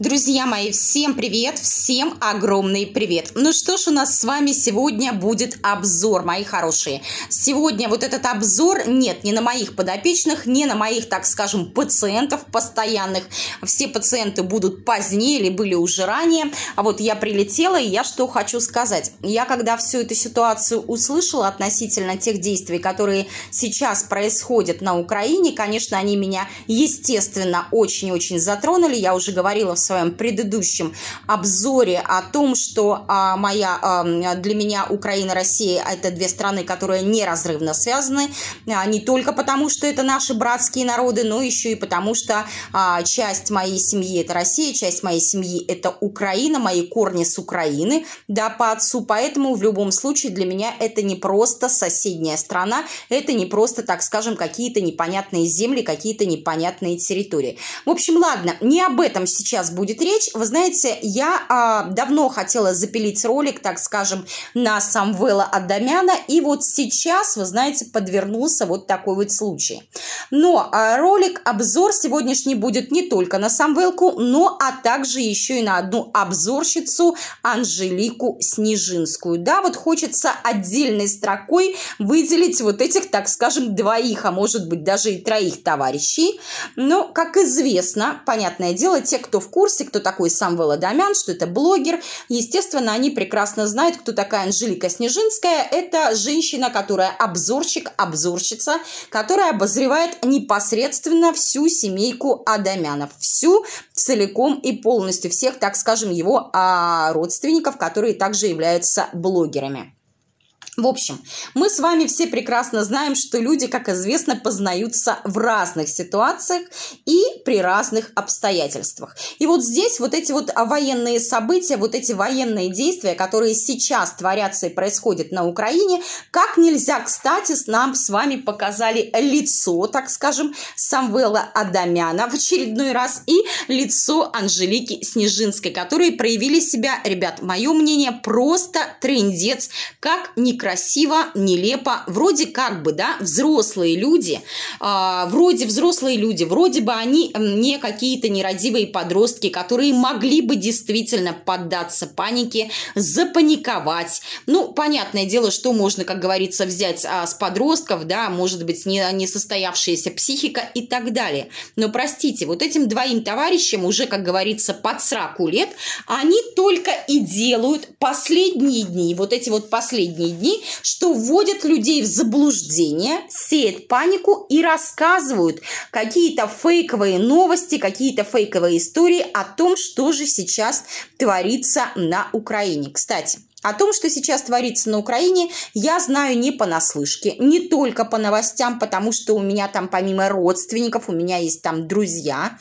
Друзья мои, всем привет, всем огромный привет. Ну что ж, у нас с вами сегодня будет обзор, мои хорошие. Сегодня вот этот обзор, нет, не на моих подопечных, не на моих, так скажем, пациентов постоянных. Все пациенты будут позднее или были уже ранее. А вот я прилетела, и я что хочу сказать. Я когда всю эту ситуацию услышала относительно тех действий, которые сейчас происходят на Украине, конечно, они меня, естественно, очень-очень затронули. Я уже говорила в своем предыдущем обзоре о том, что а, моя, а, для меня Украина и Россия – это две страны, которые неразрывно связаны, а, не только потому, что это наши братские народы, но еще и потому, что а, часть моей семьи – это Россия, часть моей семьи – это Украина, мои корни с Украины, да, по отцу, поэтому в любом случае для меня это не просто соседняя страна, это не просто, так скажем, какие-то непонятные земли, какие-то непонятные территории. В общем, ладно, не об этом сейчас будет речь. Вы знаете, я а, давно хотела запилить ролик, так скажем, на Самвела Адамяна, и вот сейчас, вы знаете, подвернулся вот такой вот случай. Но а, ролик, обзор сегодняшний будет не только на Самвелку, но а также еще и на одну обзорщицу Анжелику Снежинскую. Да, вот хочется отдельной строкой выделить вот этих, так скажем, двоих, а может быть даже и троих товарищей. Но, как известно, понятное дело, те, кто в курсе, курсе, кто такой сам Володомян, что это блогер. Естественно, они прекрасно знают, кто такая Анжелика Снежинская. Это женщина, которая обзорщик, обзорщица, которая обозревает непосредственно всю семейку Адамянов. Всю целиком и полностью. Всех, так скажем, его а, родственников, которые также являются блогерами. В общем, мы с вами все прекрасно знаем, что люди, как известно, познаются в разных ситуациях и при разных обстоятельствах. И вот здесь вот эти вот военные события, вот эти военные действия, которые сейчас творятся и происходят на Украине, как нельзя, кстати, нам с вами показали лицо, так скажем, Самвела Адамяна в очередной раз и лицо Анжелики Снежинской, которые проявили себя, ребят, мое мнение, просто трендец, как никогда некрасиво, нелепо. Вроде как бы, да, взрослые люди, э, вроде взрослые люди, вроде бы они не какие-то нерадивые подростки, которые могли бы действительно поддаться панике, запаниковать. Ну, понятное дело, что можно, как говорится, взять а, с подростков, да, может быть, не, не состоявшаяся психика и так далее. Но, простите, вот этим двоим товарищам уже, как говорится, под сраку лет, они только и делают последние дни, вот эти вот последние дни, что вводят людей в заблуждение, сеют панику и рассказывают какие-то фейковые новости, какие-то фейковые истории о том, что же сейчас творится на Украине. Кстати, о том, что сейчас творится на Украине, я знаю не понаслышке, не только по новостям, потому что у меня там помимо родственников, у меня есть там друзья,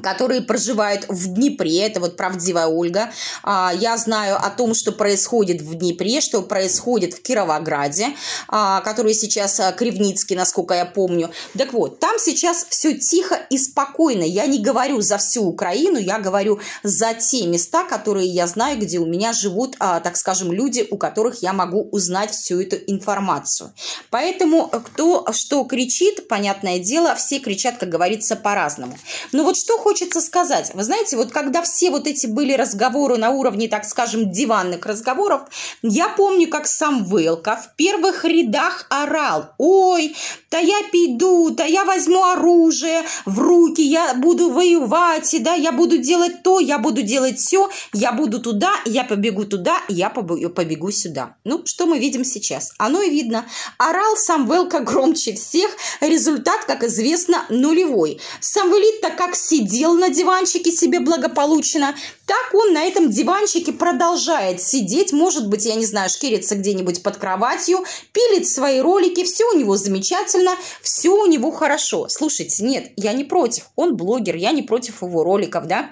которые проживают в Днепре, это вот правдивая Ольга. А, я знаю о том, что происходит в Днепре, что происходит в Кировограде, а, который сейчас а, Кривницкий, насколько я помню. Так вот, там сейчас все тихо и спокойно. Я не говорю за всю Украину, я говорю за те места, которые я знаю, где у меня живут, так скажем, люди, у которых я могу узнать всю эту информацию. Поэтому кто что кричит, понятное дело, все кричат, как говорится, по-разному. Но вот что хочется сказать? Вы знаете, вот когда все вот эти были разговоры на уровне, так скажем, диванных разговоров, я помню, как сам Вэлка в первых рядах орал. Ой, да я пойду, да я возьму оружие в руки, я буду воевать, да, я буду делать то, я буду делать все, я буду туда, я побегу туда, я побегу сюда. Ну, что мы видим сейчас? Оно и видно. Орал сам Вэлка громче всех, результат, как известно, нулевой. Сам Вэлит-то как сидел сидел на диванчике себе благополучно, так он на этом диванчике продолжает сидеть, может быть, я не знаю, шкерится где-нибудь под кроватью, пилит свои ролики, все у него замечательно, все у него хорошо. Слушайте, нет, я не против, он блогер, я не против его роликов, да?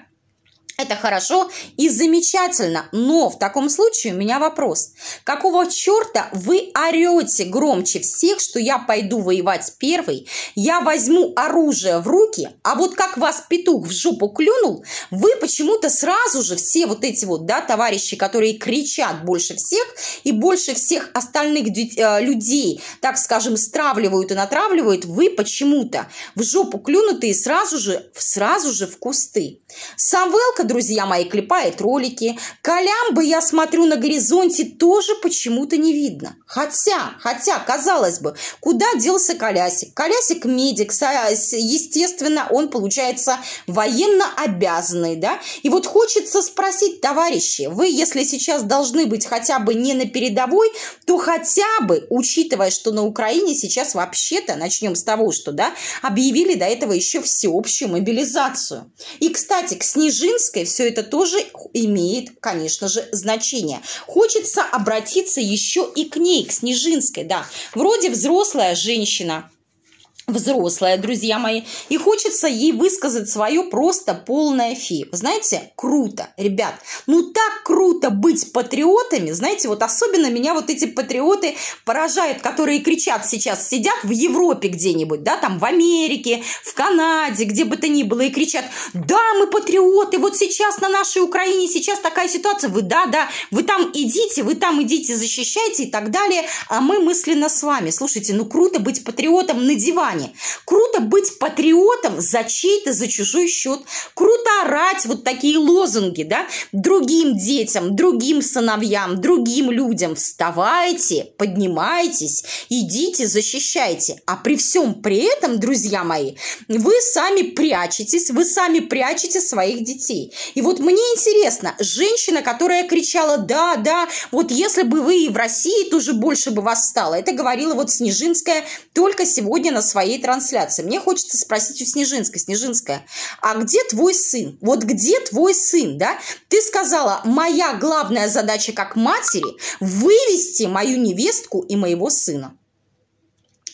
Это хорошо и замечательно, но в таком случае у меня вопрос. Какого черта вы орете громче всех, что я пойду воевать первый, я возьму оружие в руки, а вот как вас петух в жопу клюнул, вы почему-то сразу же все вот эти вот, да, товарищи, которые кричат больше всех и больше всех остальных э, людей, так скажем, стравливают и натравливают, вы почему-то в жопу клюнутые сразу же, сразу же в кусты. Самвелка друзья мои, клепает ролики. Колямбы, я смотрю, на горизонте тоже почему-то не видно. Хотя, хотя, казалось бы, куда делся Колясик? Колясик медик, естественно, он получается военно обязанный, да? И вот хочется спросить, товарищи, вы, если сейчас должны быть хотя бы не на передовой, то хотя бы, учитывая, что на Украине сейчас вообще-то, начнем с того, что, да, объявили до этого еще всеобщую мобилизацию. И, кстати, к Снежинской женской все это тоже имеет, конечно же, значение. Хочется обратиться еще и к ней, к Снежинской, да. Вроде взрослая женщина, взрослая, друзья мои, и хочется ей высказать свое просто полное фи. Знаете, круто, ребят, ну так круто быть патриотами, знаете, вот особенно меня вот эти патриоты поражают, которые кричат сейчас, сидят в Европе где-нибудь, да, там в Америке, в Канаде, где бы то ни было, и кричат, да, мы патриоты, вот сейчас на нашей Украине сейчас такая ситуация, вы, да, да, вы там идите, вы там идите, защищайте и так далее, а мы мысленно с вами. Слушайте, ну круто быть патриотом на диване, плане. Круто быть патриотом за чей-то, за чужой счет. Круто орать вот такие лозунги, да, другим детям, другим сыновьям, другим людям. Вставайте, поднимайтесь, идите, защищайте. А при всем при этом, друзья мои, вы сами прячетесь, вы сами прячете своих детей. И вот мне интересно, женщина, которая кричала, да, да, вот если бы вы в России, тоже больше бы вас стало. Это говорила вот Снежинская только сегодня на своей своей трансляции. Мне хочется спросить у Снежинской. Снежинская, а где твой сын? Вот где твой сын, да? Ты сказала, моя главная задача как матери – вывести мою невестку и моего сына.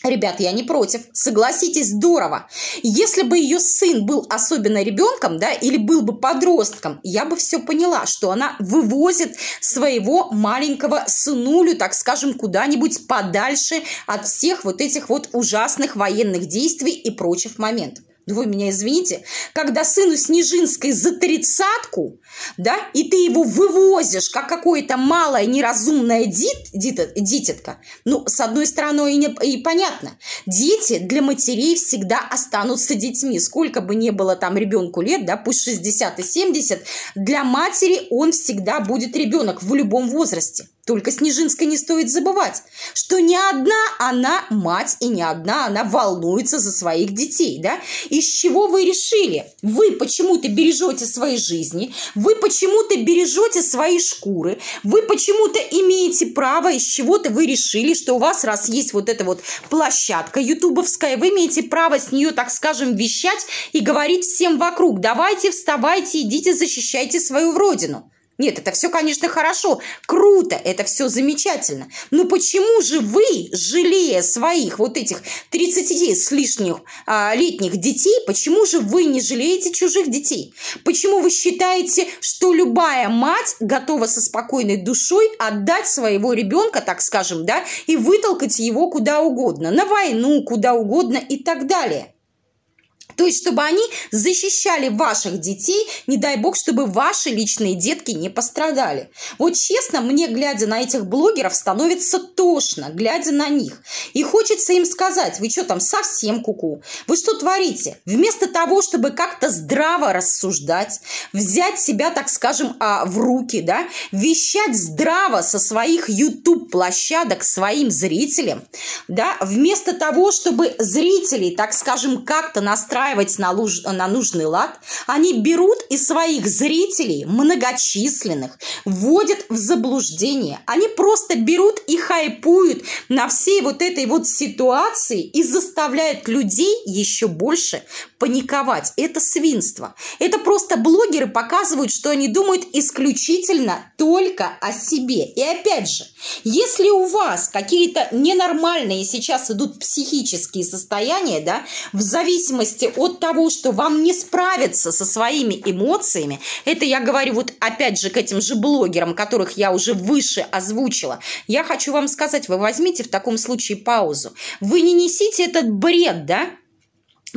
Ребят, я не против. Согласитесь, здорово. Если бы ее сын был особенно ребенком, да, или был бы подростком, я бы все поняла, что она вывозит своего маленького сынулю, так скажем, куда-нибудь подальше от всех вот этих вот ужасных военных действий и прочих моментов вы меня извините, когда сыну Снежинской за тридцатку, да, и ты его вывозишь, как какое-то малое неразумное дит, дит, дитятка, ну, с одной стороны, и, не, и понятно, дети для матерей всегда останутся детьми, сколько бы ни было там ребенку лет, да, пусть 60 и 70, для матери он всегда будет ребенок в любом возрасте. Только Снежинской не стоит забывать, что не одна она мать и не одна она волнуется за своих детей, да? Из чего вы решили? Вы почему-то бережете свои жизни, вы почему-то бережете свои шкуры, вы почему-то имеете право, из чего-то вы решили, что у вас, раз есть вот эта вот площадка ютубовская, вы имеете право с нее, так скажем, вещать и говорить всем вокруг, давайте, вставайте, идите, защищайте свою родину. Нет, это все, конечно, хорошо, круто, это все замечательно. Но почему же вы, жалея своих вот этих 30 с лишних а, летних детей, почему же вы не жалеете чужих детей? Почему вы считаете, что любая мать готова со спокойной душой отдать своего ребенка, так скажем, да, и вытолкать его куда угодно, на войну, куда угодно и так далее? То есть, чтобы они защищали ваших детей, не дай бог, чтобы ваши личные детки не пострадали. Вот честно, мне, глядя на этих блогеров, становится тошно, глядя на них. И хочется им сказать, вы что там, совсем куку? -ку? Вы что творите? Вместо того, чтобы как-то здраво рассуждать, взять себя, так скажем, а, в руки, да, вещать здраво со своих YouTube-площадок своим зрителям, да, вместо того, чтобы зрителей, так скажем, как-то настраивать настраивать на, луж... на нужный лад, они берут из своих зрителей многочисленных, вводят в заблуждение. Они просто берут и хайпуют на всей вот этой вот ситуации и заставляют людей еще больше паниковать. Это свинство. Это просто блогеры показывают, что они думают исключительно только о себе. И опять же, если у вас какие-то ненормальные сейчас идут психические состояния, да, в зависимости зависимости от того, что вам не справиться со своими эмоциями, это я говорю вот опять же к этим же блогерам, которых я уже выше озвучила, я хочу вам сказать, вы возьмите в таком случае паузу. Вы не несите этот бред, да?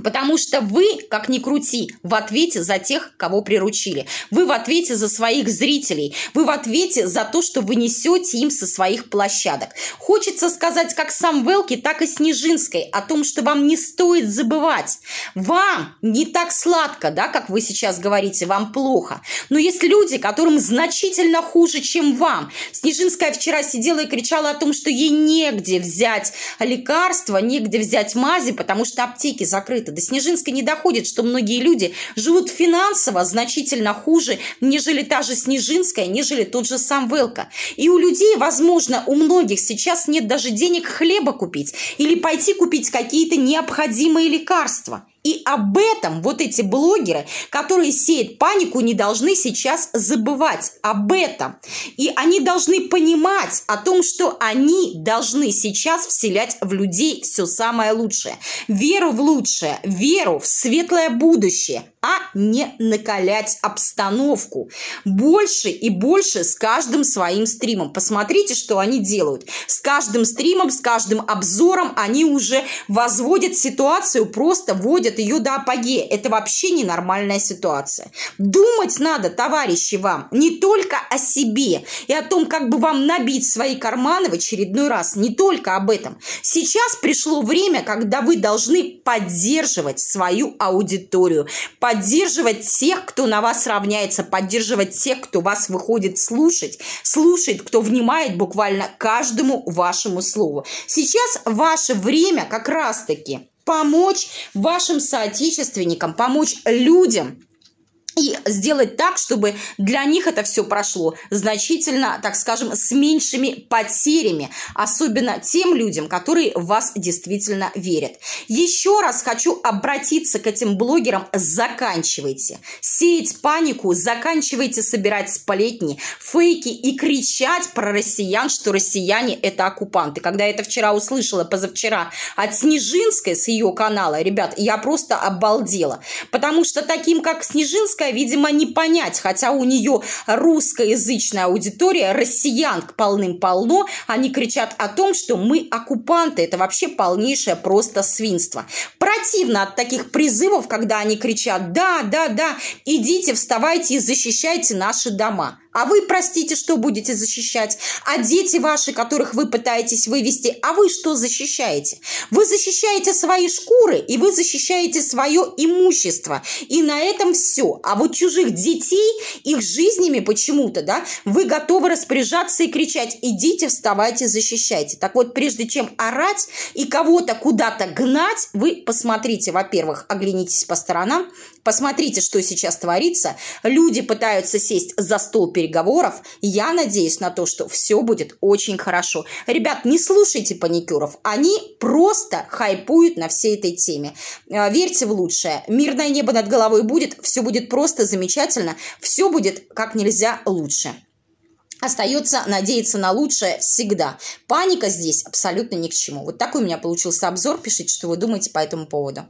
Потому что вы, как ни крути, в ответе за тех, кого приручили. Вы в ответе за своих зрителей. Вы в ответе за то, что вы несете им со своих площадок. Хочется сказать как сам Велки, так и Снежинской о том, что вам не стоит забывать. Вам не так сладко, да, как вы сейчас говорите, вам плохо. Но есть люди, которым значительно хуже, чем вам. Снежинская вчера сидела и кричала о том, что ей негде взять лекарства, негде взять мази, потому что аптеки закрыты это. До Снежинска не доходит, что многие люди живут финансово значительно хуже, нежели та же Снежинская, нежели тот же сам Велка. И у людей, возможно, у многих сейчас нет даже денег хлеба купить или пойти купить какие-то необходимые лекарства. И об этом вот эти блогеры, которые сеют панику, не должны сейчас забывать об этом. И они должны понимать о том, что они должны сейчас вселять в людей все самое лучшее. Веру в лучшее, веру в светлое будущее, а не накалять обстановку. Больше и больше с каждым своим стримом. Посмотрите, что они делают. С каждым стримом, с каждым обзором они уже возводят ситуацию, просто вводят ее до апогея. Это вообще ненормальная ситуация. Думать надо, товарищи, вам не только о себе и о том, как бы вам набить свои карманы в очередной раз. Не только об этом. Сейчас пришло время, когда вы должны поддерживать свою аудиторию, поддерживать тех, кто на вас равняется, поддерживать тех, кто вас выходит слушать, слушает, кто внимает буквально каждому вашему слову. Сейчас ваше время как раз-таки помочь вашим соотечественникам, помочь людям, и сделать так, чтобы для них это все прошло значительно, так скажем, с меньшими потерями, особенно тем людям, которые в вас действительно верят. Еще раз хочу обратиться к этим блогерам. Заканчивайте сеять панику, заканчивайте собирать сплетни, фейки и кричать про россиян, что россияне – это оккупанты. Когда я это вчера услышала, позавчера, от Снежинской с ее канала, ребят, я просто обалдела. Потому что таким, как Снежинская, русская, видимо, не понять, хотя у нее русскоязычная аудитория, россиян полным-полно, они кричат о том, что мы оккупанты. Это вообще полнейшее просто свинство. Противно от таких призывов, когда они кричат «да, да, да, идите, вставайте и защищайте наши дома». А вы, простите, что будете защищать? А дети ваши, которых вы пытаетесь вывести, а вы что защищаете? Вы защищаете свои шкуры, и вы защищаете свое имущество. И на этом все. А вот чужих детей, их жизнями почему-то, да, вы готовы распоряжаться и кричать, идите, вставайте, защищайте. Так вот, прежде чем орать и кого-то куда-то гнать, вы посмотрите, во-первых, оглянитесь по сторонам, посмотрите, что сейчас творится. Люди пытаются сесть за стол переговоров. Я надеюсь на то, что все будет очень хорошо. Ребят, не слушайте паникюров. Они просто хайпуют на всей этой теме. А, верьте в лучшее. Мирное небо над головой будет. Все будет просто замечательно. Все будет как нельзя лучше. Остается надеяться на лучшее всегда. Паника здесь абсолютно ни к чему. Вот такой у меня получился обзор. Пишите, что вы думаете по этому поводу.